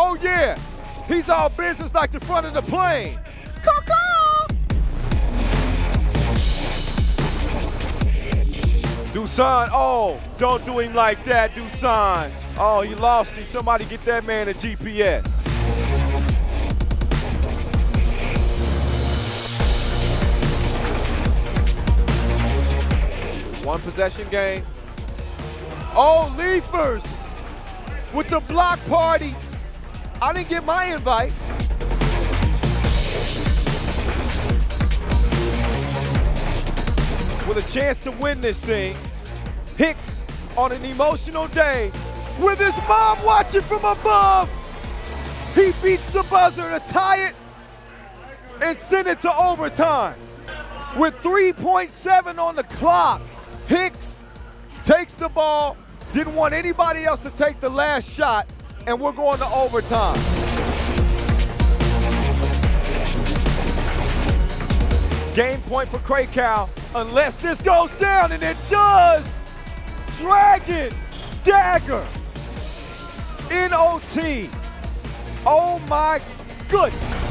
Oh yeah, he's all business like the front of the plane. Coco. Dusan, oh, don't do him like that, Dusan. Oh, you lost him. Somebody get that man a GPS. One possession game. Oh, Lieffers with the block party. I didn't get my invite. With a chance to win this thing. Hicks on an emotional day with his mom watching from above. He beats the buzzer to tie it and send it to overtime. With 3.7 on the clock, Hicks takes the ball, didn't want anybody else to take the last shot, and we're going to overtime. Game point for Krakow, unless this goes down, and it does. Dragon Dagger in OT. Oh my goodness.